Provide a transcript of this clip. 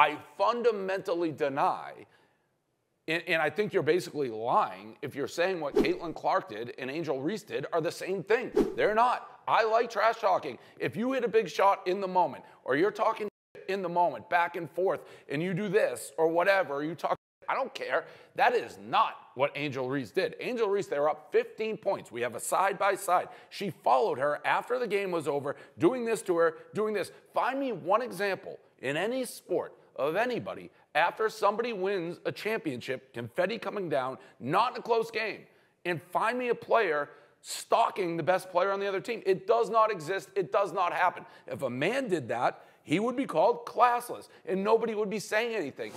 I fundamentally deny, and, and, I think you're basically lying if you're saying what Caitlin Clark did and Angel Reese did are the same thing. They're not. I like trash talking. If you hit a big shot in the moment, or you're talking in the moment, back and forth, and you do this or whatever, you talk. I don't care. That is not what Angel Reese did. Angel Reese, they were up 15 points. We have a side by side. She followed her after the game was over, doing this to her, doing this. Find me one example in any sport of anybody after somebody wins a championship, confetti coming down, not in a close game, and find me a player stalking the best player on the other team. It does not exist. It does not happen. If a man did that, he would be called classless and nobody would be saying anything.